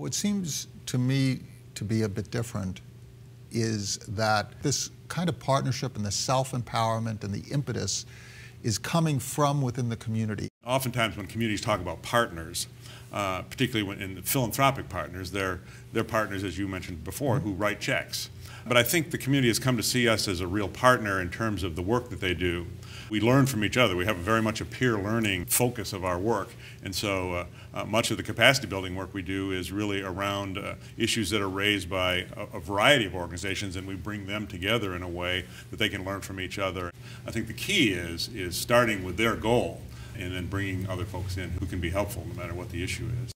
What seems to me to be a bit different is that this kind of partnership and the self empowerment and the impetus is coming from within the community. Oftentimes, when communities talk about partners, uh, particularly when in philanthropic partners, they're, they're partners, as you mentioned before, who write checks. But I think the community has come to see us as a real partner in terms of the work that they do. We learn from each other. We have very much a peer learning focus of our work. And so uh, uh, much of the capacity building work we do is really around uh, issues that are raised by a, a, variety of organizations, and we bring them together in a way that they can learn from each other. I think the key is, is starting with their goal and then bringing other folks in who can be helpful no matter what the issue is.